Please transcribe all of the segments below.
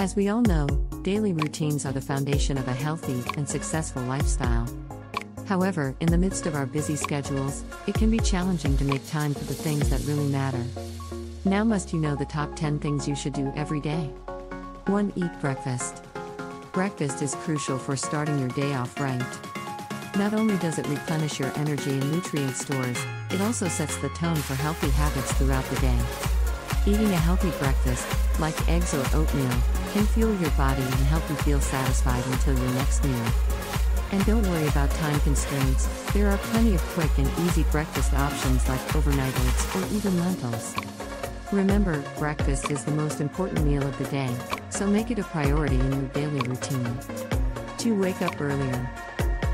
As we all know, daily routines are the foundation of a healthy and successful lifestyle. However, in the midst of our busy schedules, it can be challenging to make time for the things that really matter. Now, must you know the top 10 things you should do every day? 1. Eat breakfast. Breakfast is crucial for starting your day off right. Not only does it replenish your energy and nutrient stores, it also sets the tone for healthy habits throughout the day. Eating a healthy breakfast, like eggs or oatmeal, can fuel your body and help you feel satisfied until your next meal. And don't worry about time constraints, there are plenty of quick and easy breakfast options like overnight oats or even lentils. Remember, breakfast is the most important meal of the day, so make it a priority in your daily routine. 2. Wake up earlier.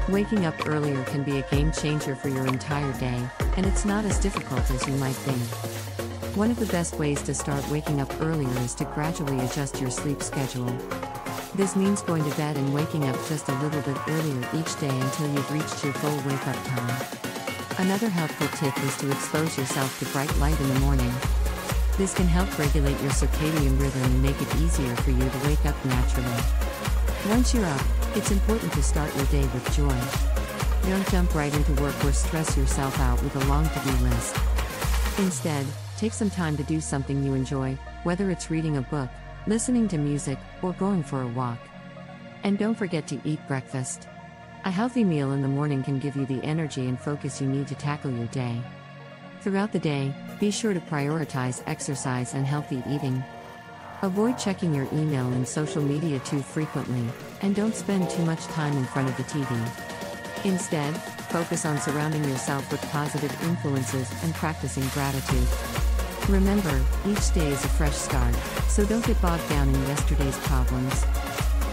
Waking up earlier can be a game changer for your entire day, and it's not as difficult as you might think. One of the best ways to start waking up earlier is to gradually adjust your sleep schedule. This means going to bed and waking up just a little bit earlier each day until you've reached your full wake up time. Another helpful tip is to expose yourself to bright light in the morning. This can help regulate your circadian rhythm and make it easier for you to wake up naturally. Once you're up, it's important to start your day with joy. Don't jump right into work or stress yourself out with a long to do list. Instead, take some time to do something you enjoy, whether it's reading a book, listening to music, or going for a walk. And don't forget to eat breakfast. A healthy meal in the morning can give you the energy and focus you need to tackle your day. Throughout the day, be sure to prioritize exercise and healthy eating. Avoid checking your email and social media too frequently, and don't spend too much time in front of the TV. Instead, focus on surrounding yourself with positive influences and practicing gratitude. Remember, each day is a fresh start, so don't get bogged down in yesterday's problems.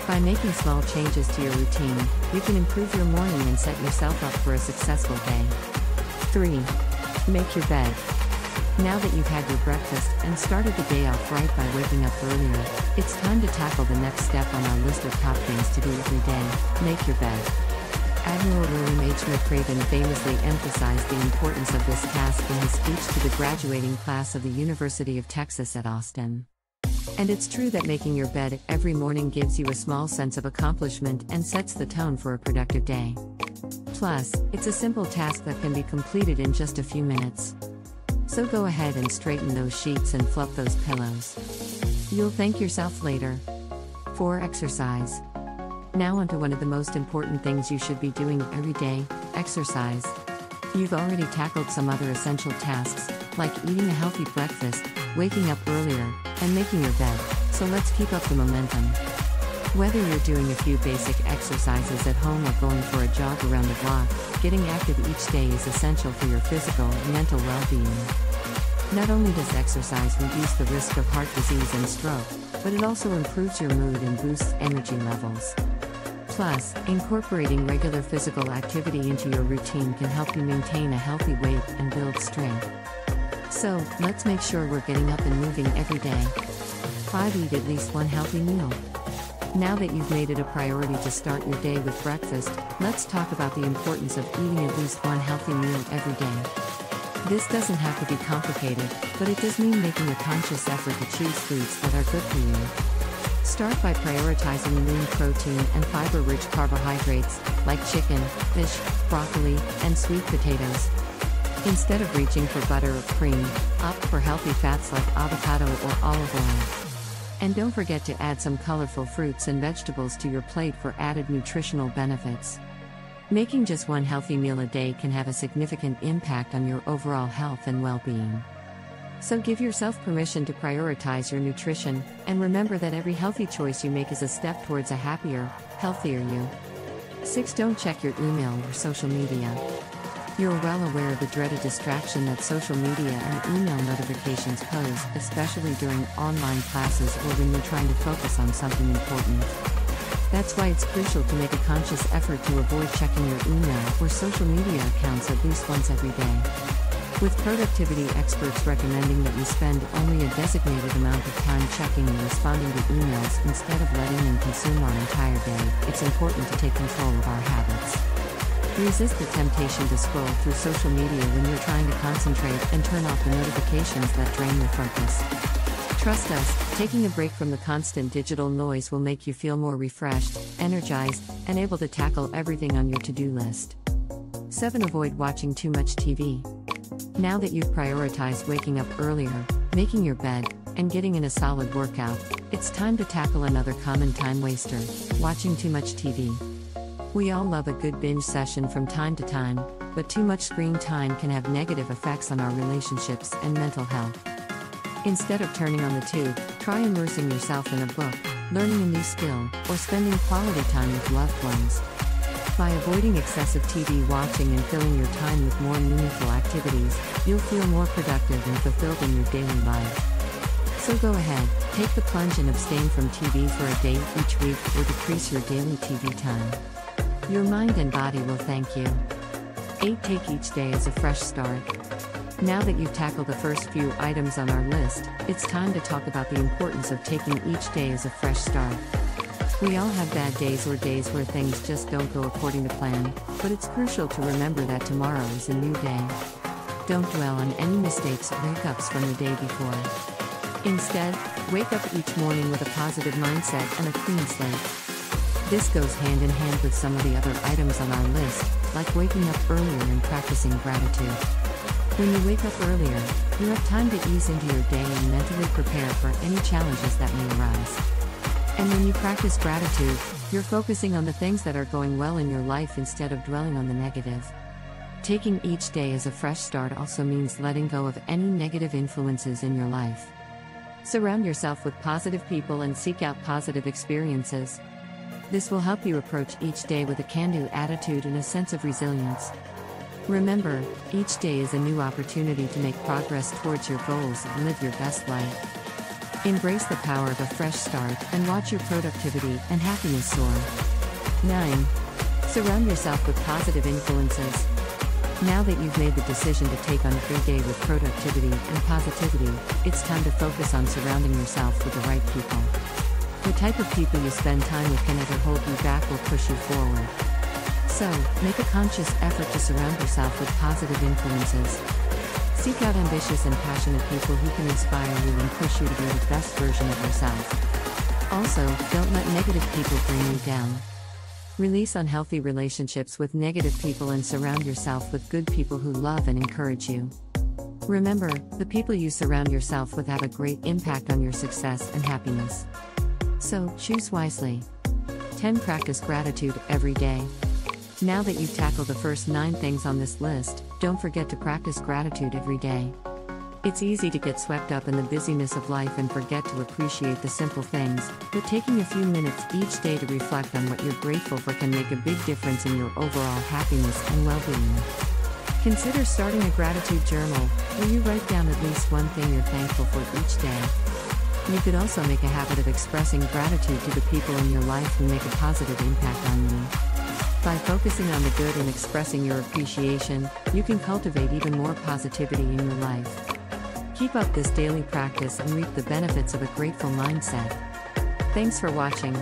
By making small changes to your routine, you can improve your morning and set yourself up for a successful day. 3. Make your bed. Now that you've had your breakfast and started the day off right by waking up earlier, it's time to tackle the next step on our list of top things to do every day make your bed. Admiral William H. McRaven famously emphasized the importance of this task in his speech to the graduating class of the University of Texas at Austin. And it's true that making your bed every morning gives you a small sense of accomplishment and sets the tone for a productive day. Plus, it's a simple task that can be completed in just a few minutes. So go ahead and straighten those sheets and fluff those pillows. You'll thank yourself later. 4. Exercise. Now, onto one of the most important things you should be doing every day exercise. You've already tackled some other essential tasks, like eating a healthy breakfast, waking up earlier, and making your bed, so let's keep up the momentum. Whether you're doing a few basic exercises at home or going for a jog around the block, getting active each day is essential for your physical and mental well being. Not only does exercise reduce the risk of heart disease and stroke, but it also improves your mood and boosts energy levels. Plus, incorporating regular physical activity into your routine can help you maintain a healthy weight and build strength. So, let's make sure we're getting up and moving every day. 5. Eat at least one healthy meal. Now that you've made it a priority to start your day with breakfast, let's talk about the importance of eating at least one healthy meal every day. This doesn't have to be complicated, but it does mean making a conscious effort to choose foods that are good for you. Start by prioritizing lean protein and fiber rich carbohydrates, like chicken, fish, broccoli, and sweet potatoes. Instead of reaching for butter or cream, opt for healthy fats like avocado or olive oil. And don't forget to add some colorful fruits and vegetables to your plate for added nutritional benefits. Making just one healthy meal a day can have a significant impact on your overall health and well being. So give yourself permission to prioritize your nutrition, and remember that every healthy choice you make is a step towards a happier, healthier you. 6. Don't check your email or social media. You're well aware of the dreaded distraction that social media and email notifications pose, especially during online classes or when you're trying to focus on something important. That's why it's crucial to make a conscious effort to avoid checking your email or social media accounts at least once every day. With productivity experts recommending that you spend only a designated amount of time checking and responding to emails instead of letting them consume our entire day, it's important to take control of our habits. Resist the temptation to scroll through social media when you're trying to concentrate and turn off the notifications that drain your focus. Trust us, taking a break from the constant digital noise will make you feel more refreshed, energized, and able to tackle everything on your to do list. 7. Avoid watching too much TV. Now that you've prioritized waking up earlier, making your bed, and getting in a solid workout, it's time to tackle another common time waster watching too much TV. We all love a good binge session from time to time, but too much screen time can have negative effects on our relationships and mental health. Instead of turning on the tube, try immersing yourself in a book, learning a new skill, or spending quality time with loved ones. By avoiding excessive TV watching and filling your time with more meaningful activities, you'll feel more productive and fulfilled in your daily life. So go ahead, take the plunge and abstain from TV for a day each week or decrease your daily TV time. Your mind and body will thank you. 8. Take each day as a fresh start. Now that you've tackled the first few items on our list, it's time to talk about the importance of taking each day as a fresh start. We all have bad days or days where things just don't go according to plan, but it's crucial to remember that tomorrow is a new day. Don't dwell on any mistakes or hiccups from the day before. Instead, wake up each morning with a positive mindset and a clean slate. This goes hand in hand with some of the other items on our list, like waking up earlier and practicing gratitude. When you wake up earlier, you have time to ease into your day and mentally prepare for any challenges that may arise. And when you practice gratitude, you're focusing on the things that are going well in your life instead of dwelling on the negative. Taking each day as a fresh start also means letting go of any negative influences in your life. Surround yourself with positive people and seek out positive experiences. This will help you approach each day with a can do attitude and a sense of resilience. Remember, each day is a new opportunity to make progress towards your goals and live your best life. Embrace the power of a fresh start and watch your productivity and happiness soar. 9. Surround yourself with positive influences. Now that you've made the decision to take on a free day with productivity and positivity, it's time to focus on surrounding yourself with the right people. The type of people you spend time with can either hold you back or push you forward. So, make a conscious effort to surround yourself with positive influences. Seek out ambitious and passionate people who can inspire you and push you to be the best version of yourself. Also, don't let negative people bring you down. Release unhealthy relationships with negative people and surround yourself with good people who love and encourage you. Remember, the people you surround yourself with have a great impact on your success and happiness. So, choose wisely. 10. Practice gratitude every day. Now that you've tackled the first nine things on this list, don't forget to practice gratitude every day. It's easy to get swept up in the busyness of life and forget to appreciate the simple things, but taking a few minutes each day to reflect on what you're grateful for can make a big difference in your overall happiness and well being. Consider starting a gratitude journal, where you write down at least one thing you're thankful for each day. You could also make a habit of expressing gratitude to the people in your life who make a positive impact on you. By focusing on the good and expressing your appreciation, you can cultivate even more positivity in your life. Keep up this daily practice and reap the benefits of a grateful mindset. Thanks for watching.